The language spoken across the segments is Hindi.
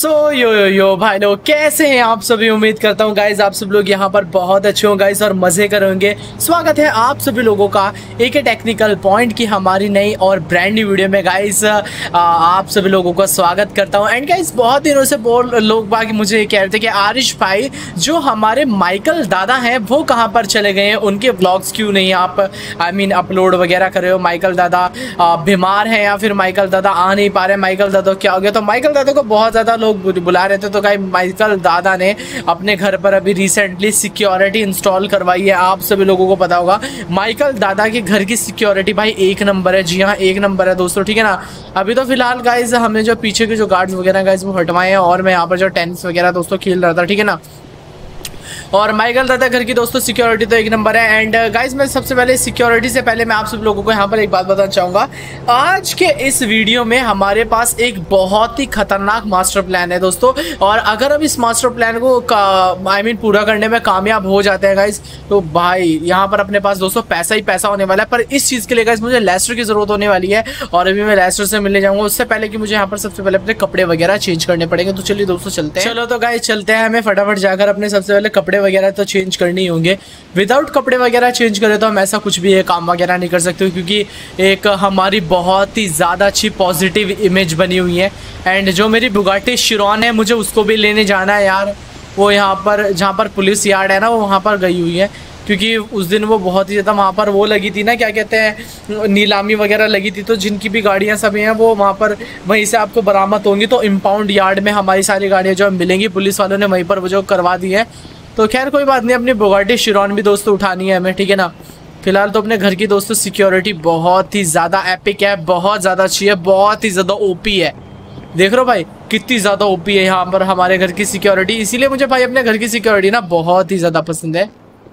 सो यो यो यो भाई लोग, कैसे हैं आप सभी? उम्मीद करता हूँ गाइज़ आप सब लोग यहाँ पर बहुत अच्छे हो गाइज़ और मज़े करेंगे स्वागत है आप सभी लोगों का एक टेक्निकल पॉइंट की हमारी नई और ब्रांड न्यू वीडियो में गाइज़ आप सभी लोगों का स्वागत करता हूँ। एंड गाइज़ बहुत दिनों से बोल, लोग बाकी मुझे ये कह रहे थे कि आरिश भाई, जो हमारे माइकल दादा हैं, वो कहाँ पर चले गए हैं? उनके ब्लॉग्स क्यों नहीं? आप आई मीन अपलोड वगैरह कर रहे हो? माइकल दादा बीमार हैं या फिर माइकल दादा आ नहीं पा रहे? माइकल दादा, क्या हो गया? तो माइकल दादा को बहुत ज़्यादा लोग बुला रहे थे तो कहीं माइकल दादा ने अपने घर पर अभी रिसेंटली सिक्योरिटी इंस्टॉल करवाई है। आप सभी लोगों को पता होगा, माइकल दादा के घर की सिक्योरिटी भाई एक नंबर है। जी हाँ एक नंबर है दोस्तों, ठीक है ना? अभी तो फ़िलहाल गाइज़ हमने जो पीछे के जो गार्ड्स वगैरह गाइज़ वो हटवाए हैं और मैं यहाँ पर जो टेनिस वगैरह दोस्तों खेल रहा था, ठीक है ना? और माइकल दादा घर की दोस्तों सिक्योरिटी तो एक नंबर है। एंड गाइज़ uh, मैं सबसे पहले सिक्योरिटी से पहले मैं आप सब लोगों को यहाँ पर एक बात बताना चाहूँगा। आज के इस वीडियो में हमारे पास एक बहुत ही खतरनाक मास्टर प्लान है दोस्तों। और अगर अब इस मास्टर प्लान को आई मीन पूरा करने में कामयाब हो जाते हैं गाइज़ तो भाई यहाँ पर अपने पास दोस्तों पैसा ही पैसा होने वाला है। पर इस चीज़ के लिए गाइज़ मुझे लेस्टर की ज़रूरत होने वाली है। और अभी मैं लेस्टर से मिलने जाऊँगा। उससे पहले कि मुझे यहाँ पर सबसे पहले अपने कपड़े वगैरह चेंज करने पड़ेंगे। तो चलिए दोस्तों चलते हैं। चलो तो गाइज़ चलते हैं हमें फटाफट जाकर अपने सबसे पहले कपड़े वगैरह तो चेंज करने ही होंगे। विदाउट कपड़े वगैरह चेंज करें तो हम ऐसा कुछ भी है काम वगैरह नहीं कर सकते, क्योंकि एक हमारी बहुत ही ज़्यादा अच्छी पॉजिटिव इमेज बनी हुई है। एंड जो मेरी बुगाटी शिरॉन है, मुझे उसको भी लेने जाना है यार। वो यहाँ पर, जहाँ पर पुलिस यार्ड है ना, वो वहाँ पर गई हुई है। क्योंकि उस दिन वो बहुत ही ज़्यादा वहाँ पर वो लगी थी ना, क्या कहते हैं, नीलामी वगैरह लगी थी। तो जिनकी भी गाड़ियाँ सभी हैं, वो वहाँ पर, वहीं से आपको बरामद होंगी। तो इम्पाउंड यार्ड में हमारी सारी गाड़ियाँ जो मिलेंगी, पुलिस वालों ने वहीं पर वो जो करवा दी है तो खैर कोई बात नहीं, अपनी बोगाटी शिरॉन भी दोस्तों उठानी है हमें, ठीक है ना? फ़िलहाल तो अपने घर की दोस्तों सिक्योरिटी बहुत ही ज़्यादा एपिक है, बहुत ज़्यादा अच्छी है, बहुत ही ज़्यादा ओपी है। देख रहे भाई, कितनी ज़्यादा ओपी है यहाँ पर हमारे घर की सिक्योरिटी इसीलिए मुझे भाई अपने घर की सिक्योरिटी ना बहुत ही ज़्यादा पसंद है।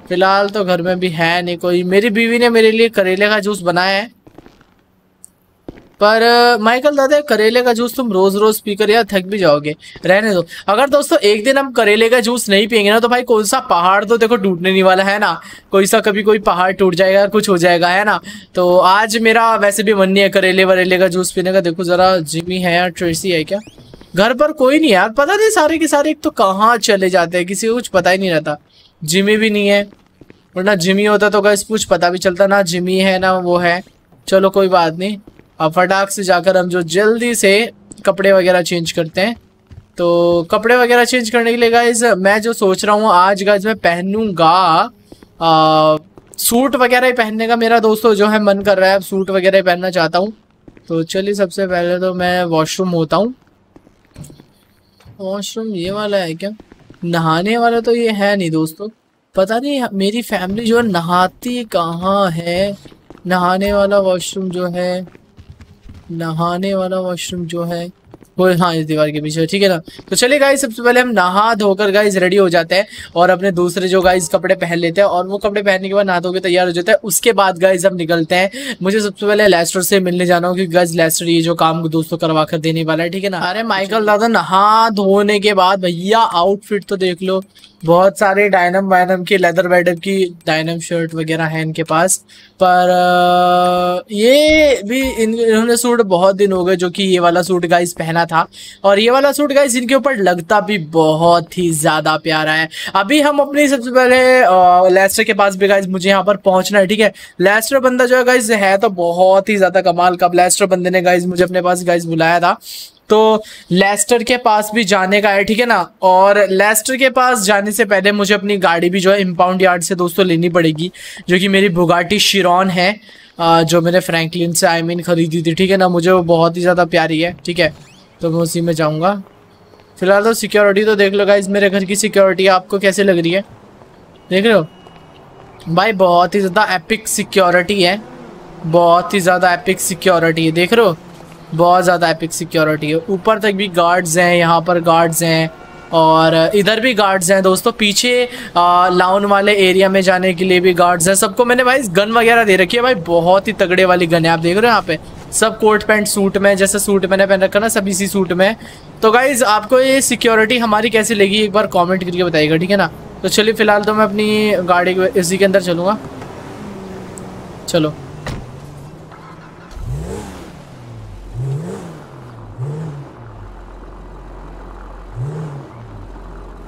फ़िलहाल तो घर में भी है नहीं कोई। मेरी बीवी ने मेरे लिए करेले का जूस बनाया है। पर माइकल दादा, करेले का जूस तुम रोज रोज पीकर यार थक भी जाओगे। रहने दो। अगर दोस्तों, एक दिन हम करेले का जूस नहीं पियेंगे ना तो भाई कौन सा पहाड़ तो देखो टूटने नहीं वाला है ना? कोई सा कभी कोई पहाड़ टूट जाएगा, कुछ हो जाएगा, है ना? तो आज मेरा वैसे भी मन नहीं है करेले वरेले का जूस पीने का। देखो जरा जिमी है या ट्रेसी है क्या? घर पर कोई नहीं यार। पता नहीं सारे के सारे एक तो कहाँ चले जाते हैं? किसी को कुछ पता ही नहीं रहता। जिमी भी नहीं है। और वरना जिमी होता तो कुछ पता भी चलता, ना जिमी है, ना वो है। चलो कोई बात नहीं। अब फटाक से जाकर हम जो जल्दी से कपड़े वगैरह चेंज करते हैं। तो कपड़े वगैरह चेंज करने के लिए गाइज़ मैं जो सोच रहा हूँ आज गाइज़ मैं पहनूँगा सूट वगैरह ही पहनने का मेरा दोस्तों जो है मन कर रहा है सूट वगैरह ही पहनना चाहता हूँ। तो चलिए सबसे पहले तो मैं वॉशरूम होता हूँ। वॉशरूम ये वाला है क्या? नहाने वाला तो ये है नहीं दोस्तों। पता नहीं, मेरी फैमिली जो है नहाती कहाँ है? नहाने वाला वॉशरूम जो है नहाने वाला वॉशरूम जो है, वो हाँ इस दीवार के पीछे, ठीक है ना? तो चलिए गाइस सबसे पहले हम नहा धोकर गाइस रेडी हो जाते हैं और अपने दूसरे जो गाइस कपड़े पहन लेते हैं और वो कपड़े पहनने के बाद नहा धोकर तैयार हो जाते हैं। उसके बाद गाइस हम निकलते हैं। मुझे सबसे पहले लेस्टर से मिलने जाना हो क्योंकि गाइस लेस्टर ये जो काम दोस्तों करवा कर देने वाला है, ठीक है ना? अरे माइकल दादा, नहा धोने के बाद भैया आउटफिट तो देख लो। बहुत सारे डायनम वायनम की लेदर वेदर की डायनम शर्ट वगैरह है इनके पास। पर ये भी इन, इन्होंने सूट बहुत दिन हो गए जो कि ये वाला सूट गाइस पहना था। और ये वाला सूट गाइस इनके ऊपर लगता भी बहुत ही ज़्यादा प्यारा है। अभी हम अपनी सबसे पहले लेस्टर के पास भी गाइस मुझे यहाँ पर पहुँचना है, ठीक है? लेस्टर बंदा जो है गाइज़ है तो बहुत ही ज़्यादा कमाल का। लेस्टर बंदे ने गाइज़ मुझे अपने पास गाइज़ बुलाया था। तो लेस्टर के पास भी जाने का है, ठीक है ना? और लेस्टर के पास जाने से पहले मुझे अपनी गाड़ी भी जो है इम्पाउंड यार्ड से दोस्तों लेनी पड़ेगी, जो कि मेरी बुगाटी शिरॉन है जो मैंने फ्रैंकलिन से आई मीन खरीदी थी, ठीक है ना? मुझे वो बहुत ही ज़्यादा प्यारी है, ठीक है? तो मैं उसी में जाऊँगा। फ़िलहाल तो सिक्योरिटी तो देख लो गाइज़ मेरे घर की सिक्योरिटी आपको कैसे लग रही है? देख रहे हो? भाई, बहुत ही ज़्यादा एपिक सिक्योरिटी है, बहुत ही ज़्यादा एपिक सिक्योरिटी है, देख रहे हो? बहुत ज़्यादा एपिक सिक्योरिटी है। ऊपर तक भी गार्ड्स हैं, यहाँ पर गार्ड्स हैं और इधर भी गार्ड्स हैं। दोस्तों, पीछे लाउन वाले एरिया में जाने के लिए भी गार्ड्स हैं। सबको मैंने भाई गन वगैरह दे रखी है। भाई बहुत ही तगड़े वाली गन है। आप देख रहे हो यहाँ पे। सब कोट पैंट सूट में, जैसे सूट मैंने पहन रखा ना, सभी इसी सूट में। तो गाइज़ आपको ये सिक्योरिटी हमारी कैसी लगी? एक बार कॉमेंट करके बताइएगा, ठीक है ना? तो चलिए, फ़िलहाल तो मैं अपनी गाड़ी इसी के अंदर चलूँगा। चलो।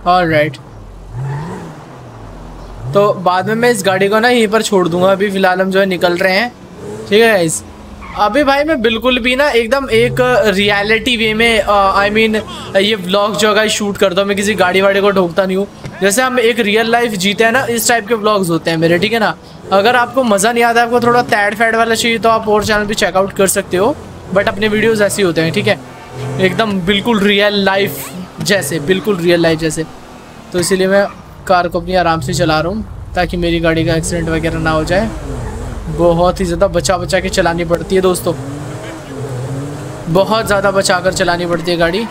राइट तो बाद में मैं इस गाड़ी को ना यहीं पर छोड़ दूँगा। अभी फ़िलहाल हम जो है निकल रहे हैं। ठीक है गाइस अभी भाई मैं बिल्कुल भी ना एकदम एक रियलिटी वे में आई मीन ये व्लॉग जो है शूट करता हूँ, मैं किसी गाड़ी वाड़ी को ढोकता नहीं हूँ। जैसे हम एक रियल लाइफ जीते हैं ना, इस टाइप के व्लॉग्स होते हैं मेरे, ठीक है ना? अगर आपको मज़ा नहीं आता, आपको थोड़ा तैड फैड वाला चाहिए तो आप और चैनल पे चेकआउट कर सकते हो। बट अपने वीडियोज़ ऐसे होते हैं, ठीक है? एकदम बिल्कुल रियल लाइफ जैसे, बिल्कुल रियल लाइफ जैसे। तो इसीलिए मैं कार को अपनी आराम से चला रहा हूँ, ताकि मेरी गाड़ी का एक्सीडेंट वगैरह ना हो जाए। बहुत ही ज़्यादा बचा बचा के चलानी पड़ती है दोस्तों। बहुत ज़्यादा बचा कर चलानी पड़ती है गाड़ी।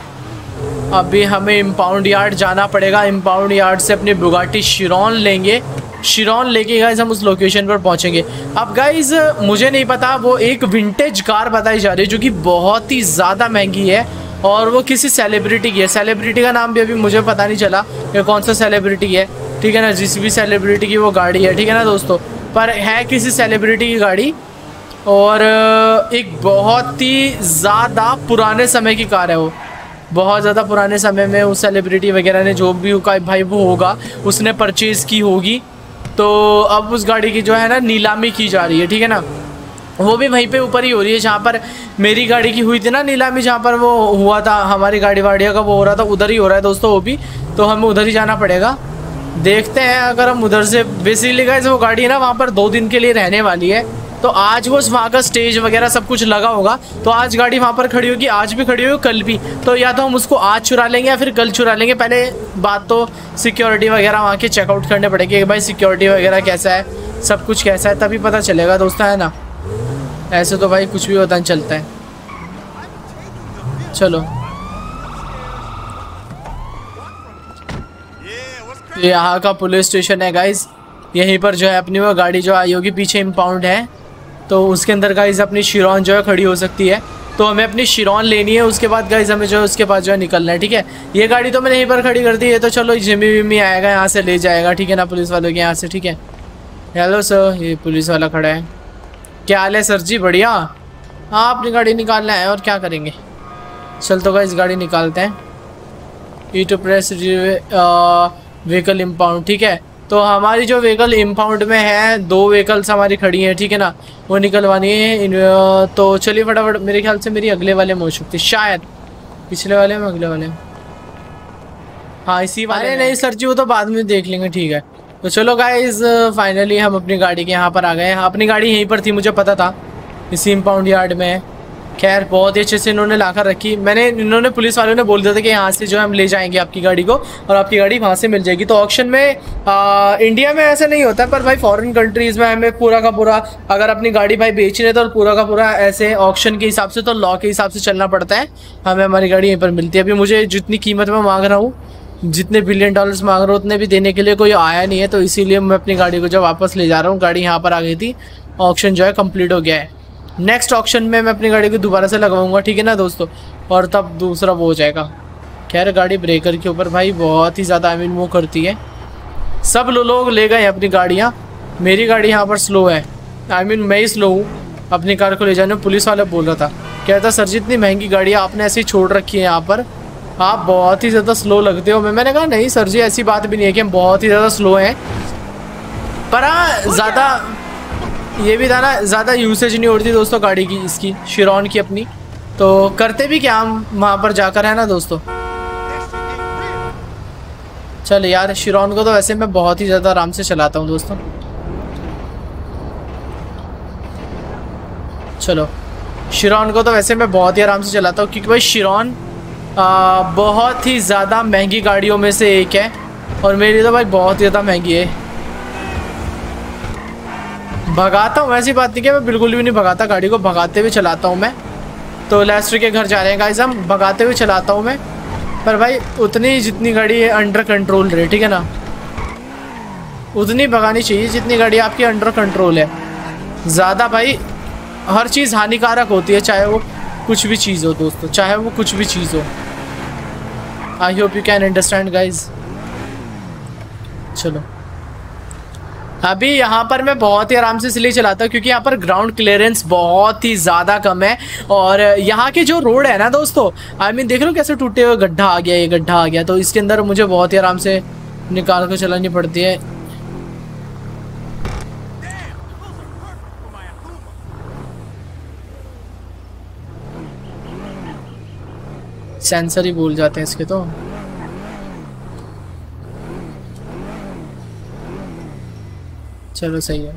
अभी हमें इम्पाउंड यार्ड जाना पड़ेगा। इम्पाउंड यार्ड से अपनी बुगाटी शिरॉन लेंगे। शिरॉन लेके गाइज़ हम उस लोकेशन पर पहुँचेंगे। अब गाइज़ मुझे नहीं पता, वो एक विंटेज कार बताई जा रही है, जो कि बहुत ही ज़्यादा महँगी है। और वो किसी सेलिब्रिटी की है। सेलिब्रिटी का नाम भी अभी मुझे पता नहीं चला कि कौन सा सेलिब्रिटी है। ठीक है ना? जिस भी सेलिब्रिटी की वो गाड़ी है। ठीक है ना दोस्तों? पर है किसी सेलिब्रिटी की गाड़ी और एक बहुत ही ज़्यादा पुराने समय की कार है वो। बहुत ज़्यादा पुराने समय में उस सेलिब्रिटी वगैरह ने जो भी का भाई वो होगा, उसने परचेज़ की होगी। तो अब उस गाड़ी की जो है ना, नीलामी की जा रही है। ठीक है ना? वो भी वहीं पे ऊपर ही हो रही है, जहाँ पर मेरी गाड़ी की हुई थी ना नीलामी, जहाँ पर वो हुआ था, हमारी गाड़ी वाड़िया का वो हो रहा था, उधर ही हो रहा है दोस्तों वो भी तो हमें उधर ही जाना पड़ेगा। देखते हैं, अगर हम उधर से बेसिकली गाइस वो गाड़ी है ना वहाँ पर दो दिन के लिए रहने वाली है तो आज वो वहाँ का स्टेज वगैरह सब कुछ लगा होगा तो आज गाड़ी वहाँ पर खड़ी होगी, आज भी खड़ी होगी, कल भी तो या तो हम उसको आज चुरा लेंगे या फिर कल चुरा लेंगे, पहले बात तो सिक्योरिटी वगैरह वहाँ के चेकआउट करने पड़ेगी भाई सिक्योरिटी वगैरह कैसा है, सब कुछ कैसा है, तभी पता चलेगा दोस्तों, है ना? ऐसे तो भाई कुछ भी होता नहीं, चलता है। चलो। यहाँ का पुलिस स्टेशन है गाइज़ यहीं पर जो है अपनी वो गाड़ी जो आई होगी, पीछे इम्पाउंड है। तो उसके अंदर गाइज़ अपनी शिरौन जो है खड़ी हो सकती है। तो हमें अपनी शिरौन लेनी है, उसके बाद गाइज़ हमें जो है उसके बाद जो है निकलना है, ठीक है? ये गाड़ी तो मैंने यहीं पर खड़ी कर दी है तो चलो जिमी विमी आएगा यहाँ से, ले जाएगा, ठीक है ना, पुलिस वालों के यहाँ से, ठीक है? हेलो सर ये पुलिस वाला खड़ा है। क्या हाल है सर? जी बढ़िया। हाँ अपनी गाड़ी निकालना है और क्या करेंगे? चल तो गाइज़ गाड़ी निकालते हैं। E two press vehicle impound ठीक है? तो हमारी जो व्हीकल इम्पाउंड में है दो व्हीकल्स हमारी खड़ी हैं ठीक है ना? वो निकलवानी है। तो चलिए फटाफट मेरे ख्याल से मेरी अगले वाले में हो सकती शायद। पिछले वाले में अगले वाले में? हाँ इसी वाले नहीं सर जी वो तो बाद में देख लेंगे ठीक है। तो चलो गाइज़ फाइनली हम अपनी गाड़ी के यहाँ पर आ गए अपनी गाड़ी यहीं पर थी मुझे पता था इसी इम्पाउंड यार्ड में। खैर बहुत ही अच्छे से इन्होंने लाकर रखी। मैंने इन्होंने पुलिस वालों ने बोल दिया था कि यहाँ से जो हम ले जाएँगे आपकी गाड़ी को और आपकी गाड़ी वहाँ से मिल जाएगी। तो ऑप्शन में आ, इंडिया में ऐसा नहीं होता पर भाई फॉरेन कंट्रीज़ में हमें पूरा का पूरा अगर अपनी गाड़ी भाई बेच रहे तो पूरा का पूरा ऐसे ऑप्शन के हिसाब से तो लॉ के हिसाब से चलना पड़ता है। हमें हमारी गाड़ी यहीं पर मिलती है। अभी मुझे जितनी कीमत में मांग रहा हूँ जितने बिलियन डॉलर्स मांग रहे हो उतने भी देने के लिए कोई आया नहीं है तो इसीलिए मैं अपनी गाड़ी को जब वापस ले जा रहा हूँ, गाड़ी यहाँ पर आ गई थी ऑप्शन जो है कंप्लीट हो गया है। नेक्स्ट ऑप्शन में मैं अपनी गाड़ी को दोबारा से लगवाऊँगा, ठीक है ना दोस्तों? और तब दूसरा वो हो जाएगा। खैर गाड़ी ब्रेकर के ऊपर भाई बहुत ही ज़्यादा आई मीन वो करती है। सब लोग ले गए अपनी गाड़ियाँ। मेरी गाड़ी यहाँ पर स्लो है। आई मीन मैं ही स्लो हूँ। अपनी कार को ले जाने पुलिस वाला बोल रहा था। कहता सर जी इतनी महँगी गाड़ी आपने ऐसी छोड़ रखी है यहाँ पर आप बहुत ही ज़्यादा स्लो लगते हो। मैं मैंने कहा नहीं सर जी ऐसी बात भी नहीं है कि हम बहुत ही ज़्यादा स्लो हैं। पर हाँ ज़्यादा ये भी था ना ज़्यादा यूसेज नहीं होती दोस्तों गाड़ी की इसकी शिरॉन की अपनी। तो करते भी क्या हम वहाँ पर जाकर है ना दोस्तों? चल यार शिरॉन को तो वैसे मैं बहुत ही ज़्यादा आराम से चलाता हूँ दोस्तों। चलो शिरॉन को तो वैसे मैं बहुत ही आराम से चलाता हूँ क्योंकि भाई शिरॉन बहुत ही ज़्यादा महँगी गाड़ियों में से एक है और मेरी तो भाई बहुत ही ज़्यादा महँगी है। भगाता हूँ, ऐसी बात नहीं कि मैं बिल्कुल भी नहीं भगाता, गाड़ी को भगाते हुए चलाता हूँ मैं। तो लेस्टर के घर जा रहे हैं गाइस हम भगाते हुए चलाता हूँ मैं। पर भाई, उतनी जितनी गाड़ी है अंडर कंट्रोल रहे ठीक है ना? उतनी भगानी चाहिए जितनी गाड़ी आपकी अंडर कंट्रोल है। ज़्यादा भाई, हर चीज़ हानिकारक होती है, चाहे वो कुछ भी चीज़ हो दोस्तों, चाहे वो कुछ भी चीज़ हो। I hope you can understand guys चलो। अभी यहाँ पर मैं बहुत ही आराम से इसलिए चलाता हूँ क्योंकि यहाँ पर ग्राउंड क्लियरेंस बहुत ही ज़्यादा कम है और यहाँ के जो रोड है ना दोस्तों आई मीन देख लो कैसे टूटे हुए गड्ढा आ गया, ये गड्ढा आ गया तो इसके अंदर मुझे बहुत ही आराम से निकाल कर चलानी पड़ती है। सेंसर ही भूल जाते हैं इसके तो। चलो सही है।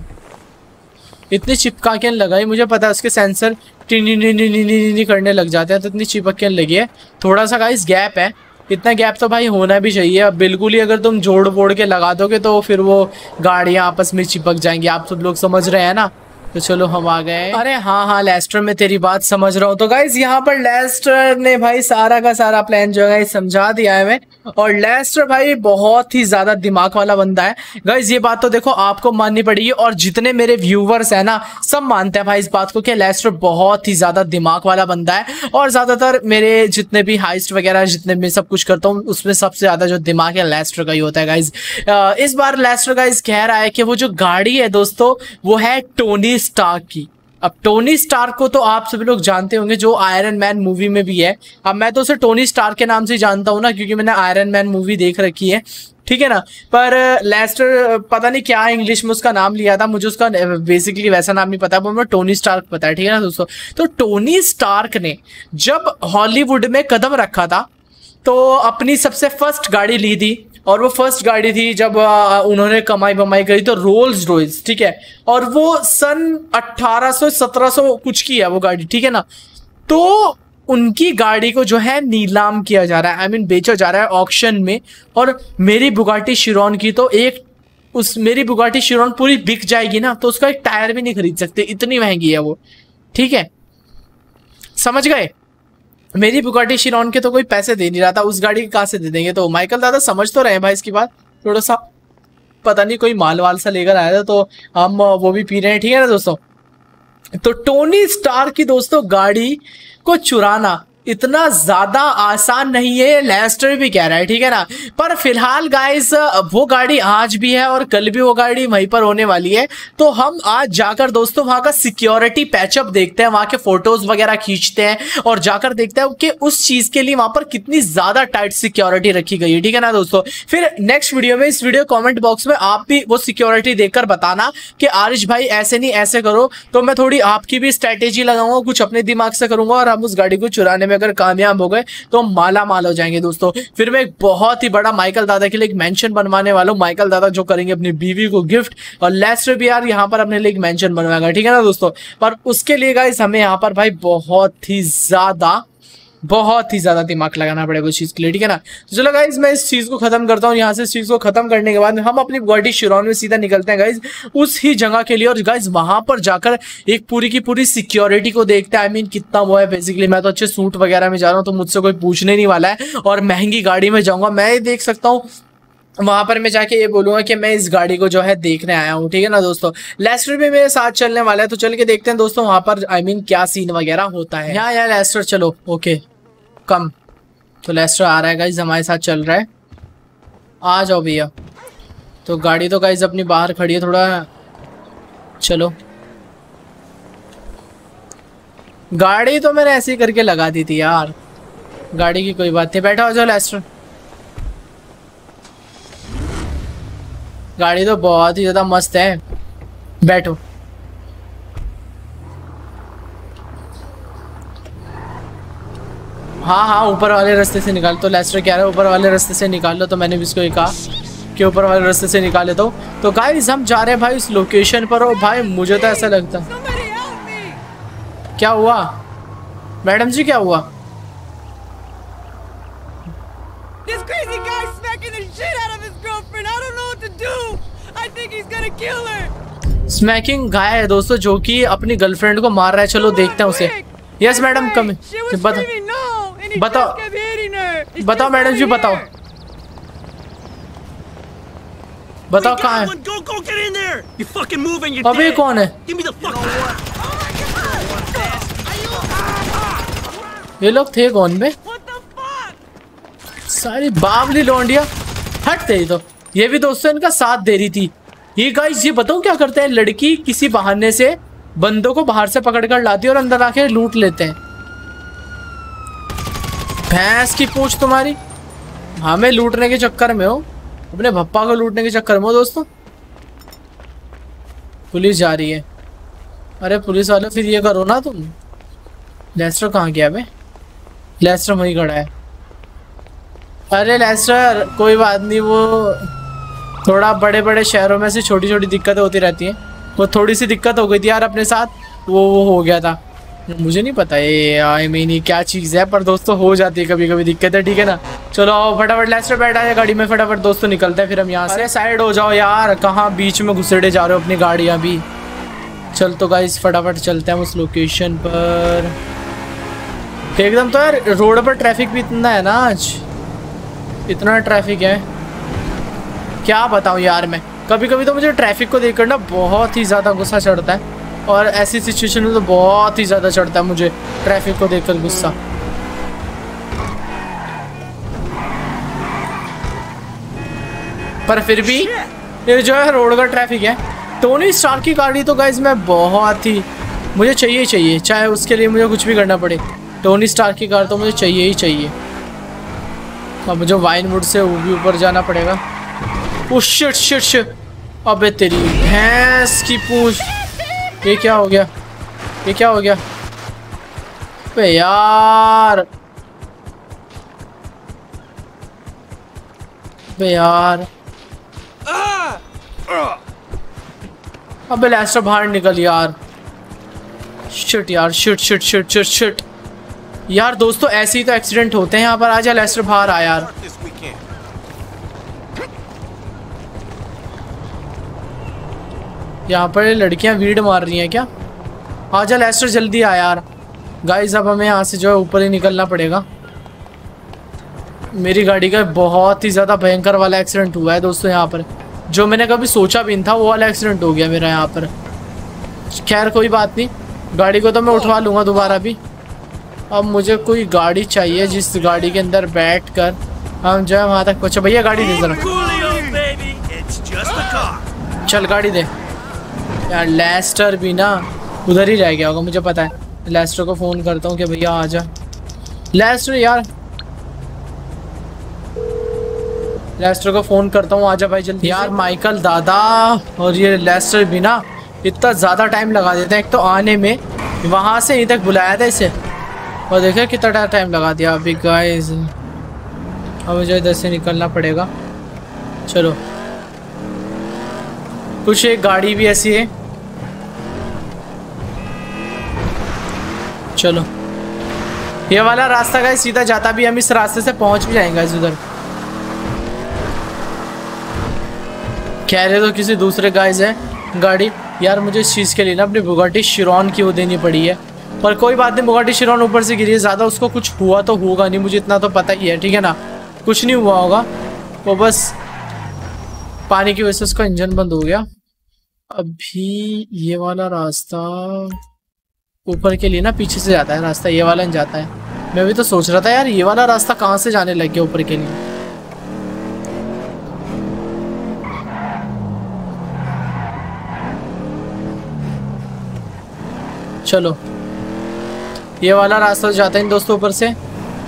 इतनी चिपका के लगाई, मुझे पता है उसके सेंसर टिनी करने लग जाते हैं तो इतनी चिपक लगी है। थोड़ा सा गाइस गैप है, इतना गैप तो भाई होना भी चाहिए। अब बिल्कुल ही अगर तुम जोड़ बोड़ के लगा दोगे तो फिर वो गाड़ियाँ आपस में चिपक जाएँगी। आप सब लोग समझ रहे हैं ना। तो चलो हम आ गए। अरे हाँ हाँ लेस्टर में तेरी बात समझ रहा हूँ। तो गाइज़ यहाँ पर लेस्टर ने भाई सारा का सारा प्लान जो है समझा दिया है मैं और लेस्टर भाई बहुत ही ज़्यादा दिमाग वाला बंदा है। गाइज़ ये बात तो देखो, आपको माननी पड़ेगी। और जितने मेरे व्यूवर्स है ना, सब मानते हैं भाई इस बात को कि लेस्टर बहुत ही ज़्यादा दिमाग वाला बंदा है। और ज़्यादातर मेरे जितने भी हाइस्ट वगैरह, जितने भी सब कुछ करता हूँ, उसमें सबसे ज़्यादा जो दिमाग है लेस्टर का ही होता है गाइज़ इस बार लेस्टर गाइज़ कह रहा है कि वो जो गाड़ी है दोस्तों, वो है टोनी स्टार्क की। अब टोनी स्टार्क को तो आप सभी लोग जानते होंगे, जो आयरन मैन मूवी में भी है। अब मैं तो उसे टोनी स्टार्क के नाम से जानता हूँ ना, क्योंकि मैंने आयरन मैन मूवी देख रखी है। ठीक है ना? पर लेस्टर पता नहीं क्या इंग्लिश में उसका नाम लिया था, मुझे उसका बेसिकली वैसा नाम नहीं पता, पर टोनी स्टार्क पता है। ठीक है ना दोस्तों? तो टोनी स्टार्क ने जब हॉलीवुड में कदम रखा था तो अपनी सबसे फ़र्स्ट गाड़ी ली थी। और वो फ़र्स्ट गाड़ी थी जब उन्होंने कमाई बमाई करी तो रोल्स रॉयस ठीक है? और वो सन 1800 1700 कुछ की है वो गाड़ी ठीक है ना? तो उनकी गाड़ी को जो है नीलाम किया जा रहा है आई I मीन mean, बेचा जा रहा है ऑक्शन में। और मेरी बुगाटी शिरोन की तो एक उस मेरी बुगाटी शिरोन पूरी बिक जाएगी ना तो उसका एक टायर भी नहीं खरीद सकते इतनी महँगी है वो ठीक है? समझ गए? मेरी बुगाटी शिरोन के तो कोई पैसे दे नहीं रहा था, उस गाड़ी के कहाँ से दे देंगे? तो माइकल दादा समझ तो रहे हैं भाई इसकी बात। थोड़ा सा पता नहीं कोई माल वाल सा लेकर आया था तो हम वो भी पी रहे हैं, ठीक है ना दोस्तों? तो टोनी स्टार की दोस्तों गाड़ी को चुराना इतना ज़्यादा आसान नहीं है लेस्टर भी कह रहा है, ठीक है ना? पर फ़िलहाल गाइस वो गाड़ी आज भी है और कल भी वो गाड़ी वहीं पर होने वाली है। तो हम आज जाकर, दोस्तों, वहाँ का सिक्योरिटी पैचअप देखते हैं, वहाँ के फ़ोटोज़ वगैरह खींचते हैं और जाकर देखते हैं कि उस चीज़ के लिए वहाँ पर कितनी ज़्यादा टाइट सिक्योरिटी रखी गई है, ठीक है ना, दोस्तों? फिर नेक्स्ट वीडियो में, इस वीडियो कॉमेंट बॉक्स में आप भी वो सिक्योरिटी देखकर बताना कि आरिश भाई, ऐसे नहीं, ऐसे करो। तो मैं थोड़ी आपकी भी स्ट्रेटेजी लगाऊँगा, कुछ अपने दिमाग से करूँगा और हम उस गाड़ी को चुराने में अगर कामयाब हो गए तो माला माल हो जाएँगे दोस्तों। फिर मैं एक बहुत ही बड़ा माइकल दादा के लिए एक मेंशन बनवाने वाला हूँ। माइकल दादा जो करेंगे अपनी बीवी को गिफ्ट, और लेस्टर भी यार यहाँ पर अपने लिए एक मैंशन बनवाएगा, ठीक है ना दोस्तों? पर उसके लिए गाइस हमें यहाँ पर भाई बहुत ही ज़्यादा बहुत ही ज़्यादा दिमाग लगाना पड़ेगा उस चीज़ के लिए ठीक है ना? तो चलो गाइज़ मैं इस चीज़ को खत्म करता हूँ। यहाँ से इस चीज़ को खत्म करने के बाद हम अपनी गुवाहाटी शिरौन में सीधा निकलते हैं गाइज़ उस ही जगह के लिए और गाइज़ वहाँ पर जाकर एक पूरी की पूरी सिक्योरिटी को देखते हैं। आई मीन कितना वो है बेसिकली मैं तो अच्छे सूट वगैरह में जा रहा हूँ तो मुझसे कोई पूछने नहीं वाला है और महँगी गाड़ी में जाऊँगा। मैं देख सकता हूँ वहाँ पर मैं जाके ये बोलूँगा कि मैं इस गाड़ी को जो है देखने आया हूँ ठीक है ना दोस्तों? लेस्टर भी मेरे साथ चलने वाला है तो चल के देखते हैं दोस्तों वहाँ पर आई I मीन mean, क्या सीन वगैरह होता है। यहाँ यार लेस्टर चलो ओके कम। तो लेस्टर आ रहा है गाइज़ हमारे साथ चल रहा है। आ जाओ भैया। तो गाड़ी तो गाइज़ अपनी बाहर खड़ी है, थोड़ा चलो। गाड़ी तो मैंने ऐसे ही करके लगा दी थी यार। गाड़ी की कोई बात नहीं, बैठा हो जाओ लेस्टर गाड़ी तो बहुत ही ज़्यादा मस्त है। बैठो। हाँ हाँ ऊपर वाले रास्ते से निकाल तो लेस्टर कह रहा है ऊपर वाले रास्ते से निकाल लो तो मैंने भी इसको कहा कि ऊपर वाले रास्ते से निकाले तो तो गाइस हम जा रहे हैं भाई इस लोकेशन पर और भाई मुझे तो ऐसा लगता क्या हुआ? मैडम जी क्या हुआ? स्मैकिंग गाय है दोस्तों जो कि अपनी गर्लफ्रेंड को मार रहा है। चलो देखते हैं उसे। यस मैडम कम बता। बताओ। बताओ मैडम जी बताओ। बताओ कहाँ है? अभी कौन है? ये लोग थे कौन में सारी बावली लौंडिया। हट तेरी तो। ये भी दोस्तों इनका साथ दे रही थी। ये गाइस ये बताओ क्या करते हैं? लड़की किसी बहाने से बंदों को बाहर से पकड़ कर लाती है और अंदर आके लूट लेते हैं। भैंस की पूछ तुम्हारी? हमें लूटने के चक्कर में हो। अपने भप्पा को लूटने के चक्कर में हो दोस्तों। पुलिस जा रही है। अरे, पुलिस वाले, फिर ये करो ना तुम। लेस्टर कहाँ गया बे लेस्टर वहीं खड़ा है। अरे, लेस्टर, कोई बात नहीं, वो थोड़ा बड़े बड़े शहरों में से छोटी छोटी दिक्कतें होती रहती हैं। वो थोड़ी सी दिक्कत हो गई थी यार अपने साथ। वो वो हो गया था। मुझे नहीं पता ये आई मीन ये क्या चीज़ है पर दोस्तों हो जाती है कभी कभी दिक्कत है ठीक है ना? चलो आओ फटाफट लेस्टर बैठा है गाड़ी में फटाफट दोस्तों निकलते हैं फिर हम यहाँ से। साइड हो जाओ यार कहाँ बीच में घुसेड़े जा रहे हो अपनी गाड़ियाँ भी? चल तो गाइस फटाफट चलते हैं उस लोकेशन पर। एकदम तो यार रोड पर ट्रैफ़िक भी इतना है ना आज। इतना ट्रैफ़िक है। क्या बताऊँ यार मैं? कभी कभी तो मुझे ट्रैफ़िक को देखकर ना बहुत ही ज़्यादा गुस्सा चढ़ता है। और ऐसी सिचुएशन में तो बहुत ही ज़्यादा चढ़ता है मुझे ट्रैफ़िक को देखकर गुस्सा। पर फिर भी ये जो है रोड का ट्रैफ़िक है। टोनी स्टार की गाड़ी तो गाइज़ मैं बहुत ही मुझे चाहिए चाहिए। चाहे उसके लिए मुझे कुछ भी करना पड़े। टोनी स्टार की कार तो मुझे चाहिए ही चाहिए। अब मुझे वाइन वुड से वो भी ऊपर जाना पड़ेगा। ओ शिट शिट शिट अबे तेरी भैंस की पूछ। ये क्या हो गया? ये क्या हो गया? अबे यार! अबे यार! अबे लेस्टर बाहर निकल यार। शिट यार shit shit shit shit shit यार दोस्तों, ऐसे ही तो एक्सीडेंट होते हैं यहाँ पर। आजा लेस्टर बाहर आ यार। यहाँ पर लड़कियाँ भीड़ मार रही हैं क्या? आजा लेस्टर जल्दी आ यार। गाइस अब हमें यहाँ से जो है ऊपर ही निकलना पड़ेगा। मेरी गाड़ी का बहुत ही ज़्यादा भयंकर वाला एक्सीडेंट हुआ है दोस्तों यहाँ पर। जो मैंने कभी सोचा भी नहीं था वो वाला एक्सीडेंट हो गया मेरा यहाँ पर। खैर कोई बात नहीं। गाड़ी को तो मैं उठवा लूँगा दोबारा भी। अब मुझे कोई गाड़ी चाहिए जिस गाड़ी के अंदर बैठ कर हम जो है वहाँ तक पहुँचे। भैया गाड़ी दे जरा। चल गाड़ी दे। यार, लेस्टर भी ना उधर ही रह गया होगा, मुझे पता है। लेस्टर को फ़ोन करता हूँ कि भैया आ जा। लेस्टर, यार। लेस्टर को फ़ोन करता हूँ आजा भाई जल्दी। यार, माइकल दादा और ये लेस्टर भी ना इतना ज़्यादा टाइम लगा देते हैं। एक तो आने में, वहाँ से यहीं तक बुलाया था इसे। और देखा कितना टाइम लगा दिया। अभी गाइस अब मुझे इधर से निकलना पड़ेगा। चलो। कुछ एक गाड़ी भी ऐसी है। चलो। ये वाला रास्ता का सीधा जाता भी, हम इस रास्ते से पहुँच भी जाएँगे उधर। कह रहे तो किसी दूसरे गाइज़ है। गाड़ी, यार मुझे इस चीज़ के लिए ना अपनी बुगाटी शिरॉन की वो देनी पड़ी है। पर कोई बात नहीं बुगाटी शिरॉन ऊपर से गिरी है, ज़्यादा उसको कुछ हुआ तो होगा नहीं, मुझे इतना तो पता ही है, ठीक है ना? कुछ नहीं हुआ होगा। वो बस पानी की वजह से उसका इंजन बंद हो गया। अभी ये वाला रास्ता ऊपर के लिए ना पीछे से जाता है, रास्ता ये वाला नहीं जाता है। मैं भी तो सोच रहा था, यार ये वाला रास्ता कहाँ से जाने लग गया ऊपर के लिए? चलो। ये वाला रास्ता जाता है दोस्तों ऊपर से।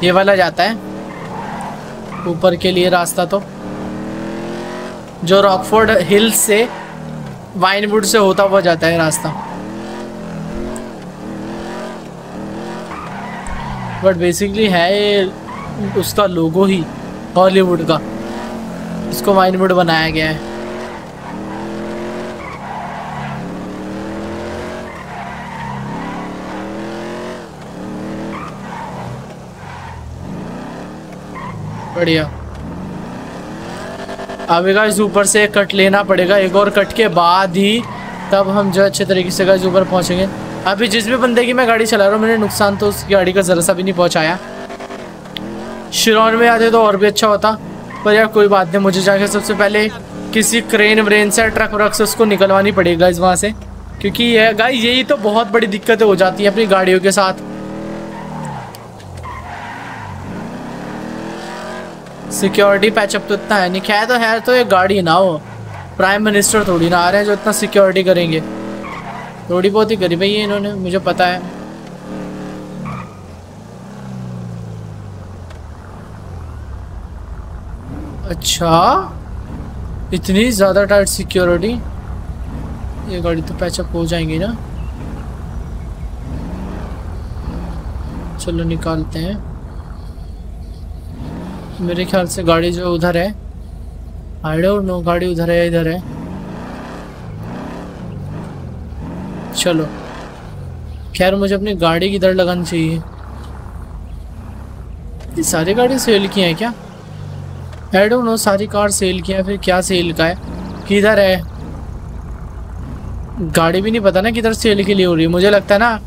ये वाला जाता है। ऊपर के लिए रास्ता तो। जो रॉकफोर्ड हिल्स से, वाइनवुड से होता हुआ जाता है रास्ता। बट बेसिकली है ये उसका लोगो ही हॉलीवुड का। इसको वाइनवुड बनाया गया है। बढ़िया। अभी गाइस ऊपर से कट लेना पड़ेगा। एक और कट के बाद ही तब हम जो अच्छे तरीके से गाइस ऊपर पहुँचेंगे। अभी जिस भी बंदे की मैं गाड़ी चला रहा हूँ, मैंने नुकसान तो उसकी गाड़ी का ज़रा सा भी नहीं पहुँचाया। शिरौन में आते तो और भी अच्छा होता, पर यार कोई बात नहीं, मुझे जाके सबसे पहले किसी क्रेन व्रेन से ट्रक व्रक से उसको निकलवानी पड़ेगा इस वहाँ से। क्योंकि यह गाई यही तो बहुत बड़ी दिक्कतें हो जाती हैं अपनी गाड़ियों के साथ। सिक्योरिटी पैचअप तो इतना है नहीं। खैर तो है तो ये गाड़ी ना हो। प्राइम मिनिस्टर थोड़ी ना आ रहे हैं जो इतना सिक्योरिटी करेंगे। थोड़ी बहुत ही करी है इन्होंने, मुझे पता है। अच्छा इतनी ज़्यादा टाइट सिक्योरिटी ये गाड़ी तो पैचअप हो जाएँगी ना। चलो निकालते हैं। मेरे ख्याल से गाड़ी जो उधर है आई डोंट नो गाड़ी उधर है इधर है। चलो। खैर मुझे अपनी गाड़ी की दर लगानी चाहिए। ये सारी गाड़ी सेल की हैं क्या? आई डोंट नो सारी कार सेल की हैं फिर क्या सेल का है? किधर है? गाड़ी भी नहीं पता ना किधर सेल के लिए हो रही है। मुझे लगता है ना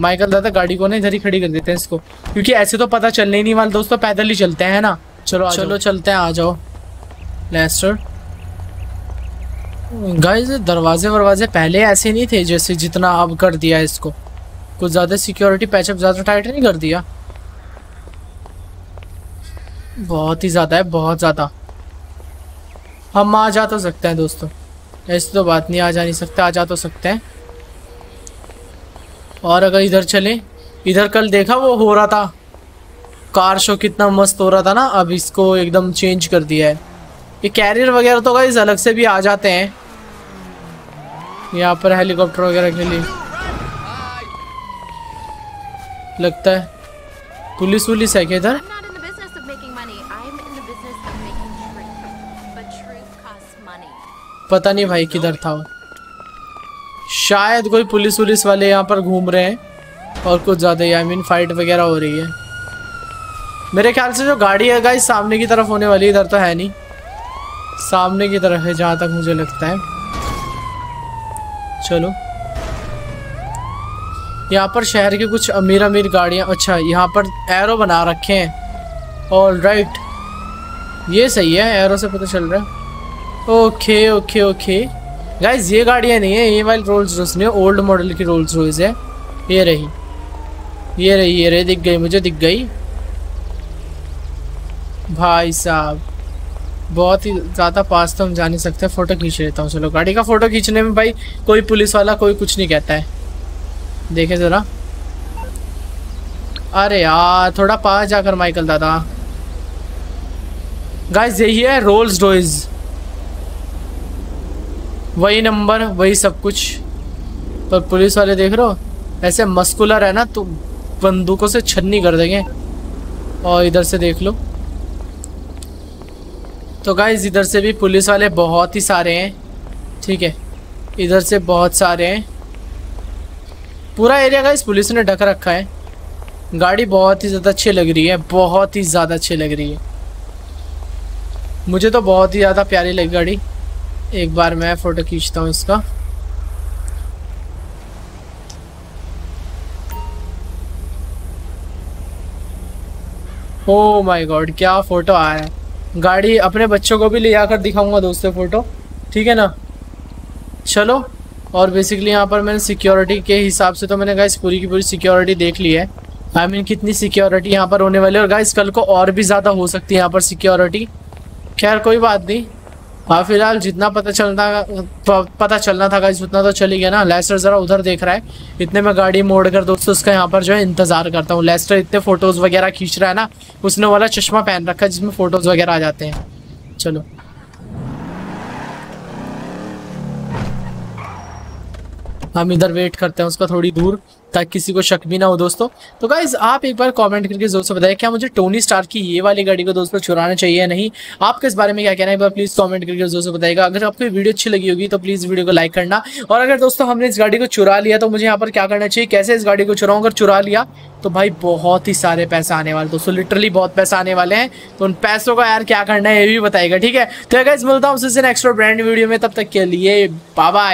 माइकल दादा गाड़ी को ना इधर ही खड़ी कर देते हैं इसको। क्योंकि ऐसे तो पता चलने ही नहीं वाले। दोस्तों पैदल ही चलते हैं ना? चलो चलो चलते हैं आ जाओ। लेस्टर गाइस दरवाजे वरवाजे पहले ऐसे नहीं थे जैसे जितना अब कर दिया इसको। कुछ ज़्यादा सिक्योरिटी पैचअप ज़्यादा टाइट नहीं कर दिया? बहुत ही ज़्यादा है, बहुत ज़्यादा। हम आ जा तो सकते हैं दोस्तों। ऐसी तो बात नहीं, आ जा नहीं सकते, आ जा तो सकते हैं। और अगर इधर चले, इधर कल देखा वो हो रहा था? कार शो कितना मस्त हो रहा था ना, अब इसको एकदम चेंज कर दिया है। ये कैरियर वगैरह तो गाइस अलग से भी आ जाते हैं। यहाँ पर हेलीकॉप्टर वगैरह के लिए। लगता है। पुलिस वुलिस है क्या इधर? पता नहीं भाई किधर था वो। शायद कोई पुलिस वुलिस वाले यहाँ पर घूम रहे हैं और कुछ ज़्यादा आई मीन फाइट वगैरह हो रही है। मेरे ख्याल से जो गाड़ी है गाइस सामने की तरफ़ होने वाली इधर तो है नहीं। सामने की तरफ़ है, जहाँ तक मुझे लगता है। चलो। यहाँ पर शहर के कुछ अमीर अमीर गाड़ियाँ अच्छा यहाँ पर एरो बना रखे हैं। ऑल राइट ये सही है, एरो से पता चल रहा है। ओके ओके ओके गाइज़ ये गाड़ियाँ नहीं है, ये वाली रोल्स रोज नहीं ओल्ड मॉडल की रोल्स रोज है। ये रही। ये रही ये रही, दिख गई मुझे, दिख गई। भाई साहब। बहुत ही ज़्यादा पास तो हम जा नहीं सकते फ़ोटो खींच लेता हूँ, चलो। गाड़ी का फ़ोटो खींचने में भाई कोई पुलिस वाला कोई कुछ नहीं कहता है। देखे ज़रा। अरे यार, थोड़ा पास जाकर माइकल दादा। गाइस यही है रोल्स डॉयज वही नंबर वही सब कुछ। पर पुलिस वाले देख रहे हो, ऐसे मस्कुलर है ना तो बंदूकों से छन्नी कर देंगे। और इधर से देख लो। तो गाइज़ इधर से भी पुलिस वाले बहुत ही सारे हैं। ठीक है? इधर से बहुत सारे हैं। पूरा एरिया गाइज़ पुलिस ने ढक रखा है। गाड़ी बहुत ही ज़्यादा अच्छी लग रही है, बहुत ही ज़्यादा अच्छी लग रही है। मुझे तो बहुत ही ज़्यादा प्यारी लगी गाड़ी। एक बार मैं फ़ोटो खींचता हूँ इसका। ओ माय गॉड क्या फ़ोटो आया है। गाड़ी अपने बच्चों को भी ले आकर दिखाऊँगा दोस्तों फ़ोटो। ठीक है ना? चलो और बेसिकली यहाँ पर मैंने सिक्योरिटी के हिसाब से तो मैंने गाइस पूरी की पूरी सिक्योरिटी देख ली है। आई I मीन mean, कितनी सिक्योरिटी यहाँ पर होने वाली है। और गाइस कल को और भी ज़्यादा हो सकती है यहाँ पर सिक्योरिटी खैर कोई बात नहीं। हाँ फ़िलहाल जितना पता चलना पता चलना था गाइस उतना तो चली गया ना। लेस्टर ज़रा उधर देख रहा है। इतने में गाड़ी मोड़ कर दोस्तों उसका यहाँ पर जो है इंतज़ार करता हूँ। लेस्टर इतने फ़ोटोज़ वगैरह खींच रहा है ना, उसने वाला चश्मा पहन रखा है जिसमें फ़ोटोज़ वगैरह आ जाते हैं। चलो। हम इधर वेट करते हैं, उसका थोड़ी दूर। ताकि किसी को शक भी ना हो दोस्तों। तो गाइज़ आप एक बार कमेंट करके ज़ोर से बताइए, क्या मुझे टोनी स्टार की ये वाली गाड़ी को दोस्तों चुराना चाहिए या नहीं? आपके इस बारे में क्या कहना है, एक बार प्लीज़ कमेंट करके ज़ोर से बताएगा अगर आपको वीडियो अच्छी लगी होगी तो प्लीज़ वीडियो को लाइक करना। और अगर दोस्तों हमने इस गाड़ी को चुरा लिया तो मुझे यहाँ पर क्या करना चाहिए, कैसे इस गाड़ी को चुराऊँ अगर चुरा लिया तो भाई बहुत ही सारे पैसे आने वाले दोस्तों लिटरली बहुत पैसे आने वाले हैं। तो उन पैसों का यार क्या करना है, ये भी बताएगा ठीक है? तो गाइज़ मिलता हूँ उससे नेक्स्ट ब्रांड वीडियो में, तब तक के लिए बाबा